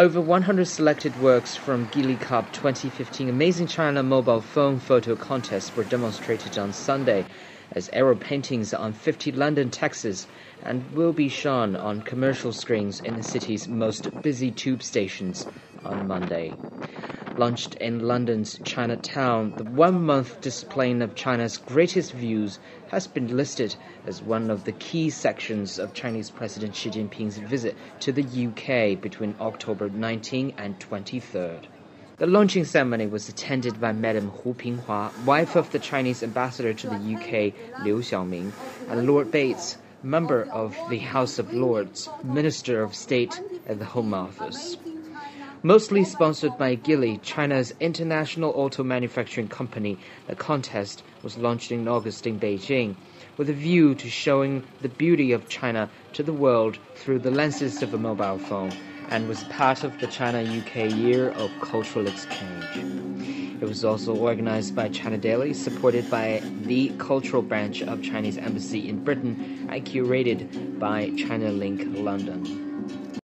Over 100 selected works from Geely Cup 2015 Amazing China Mobile Phone Photo Contest were demonstrated on Sunday as aerial paintings on 50 London taxis and will be shown on commercial screens in the city's most busy tube stations on Monday. Launched in London's Chinatown, the one month display of China's greatest views has been listed as one of the key sections of Chinese President Xi Jinping's visit to the UK between October 19 and 23rd. The launching ceremony was attended by Madam Hu Pinghua, wife of the Chinese ambassador to the UK, Liu Xiaoming, and Lord Bates, member of the House of Lords, Minister of State at the Home Office. Mostly sponsored by Geely, China's international auto manufacturing company, the contest was launched in August in Beijing with a view to showing the beauty of China to the world through the lenses of a mobile phone and was part of the China UK Year of Cultural Exchange. It was also organized by China Daily, supported by the cultural branch of Chinese Embassy in Britain, and curated by Chinalink London.